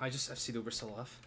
I just FC the Uber still off.